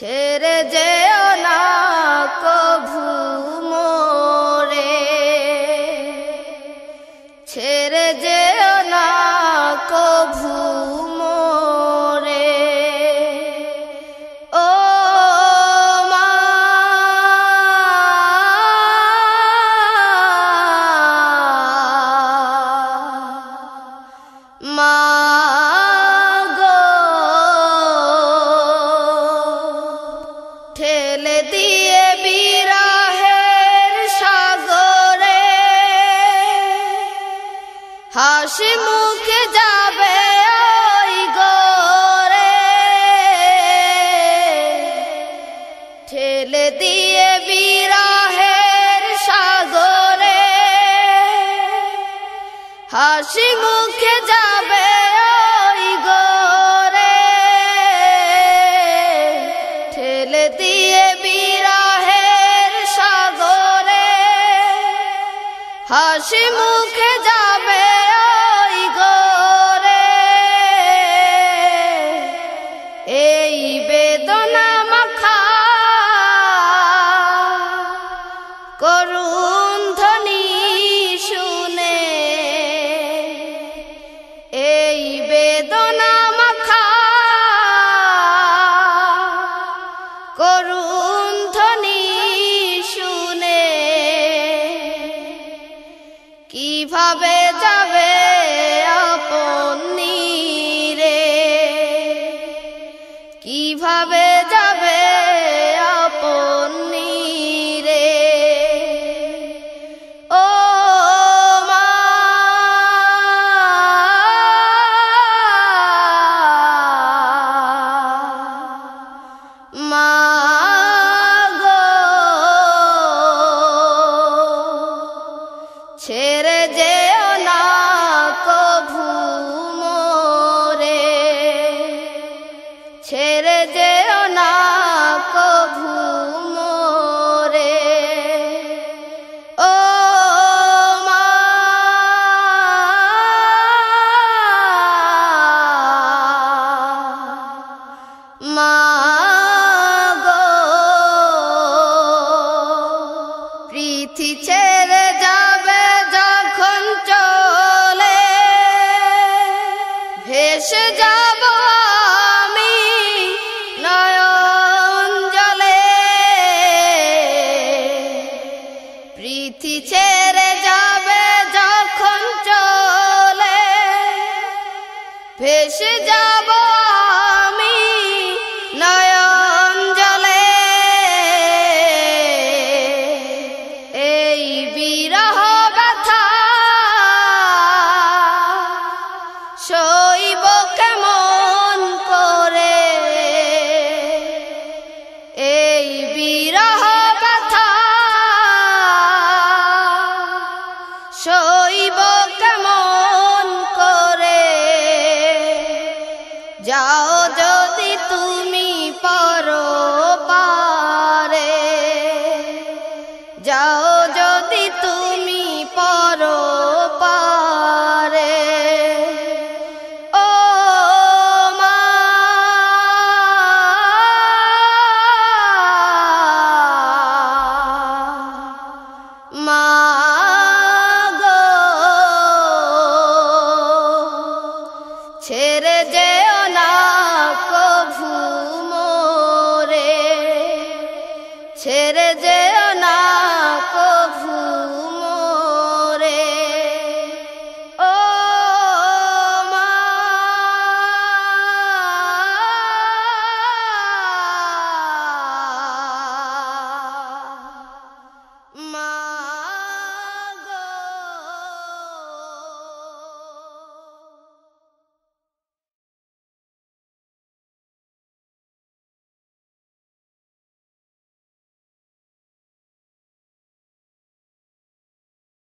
ছেড়ে যেও না কভু মোরে। ছেড়ে যেও না কভু হাসি মুখে যাবে ওই গরে ঠেলে দিয়ে বিরাহের সাগরে। হাসি মুখে যাবে ওই গরে ঠেলে দিয়ে বিরাহের সাগরে। হাসি মুখে যা এই বেদনা কীভাবে যাবে ভেসে যাব।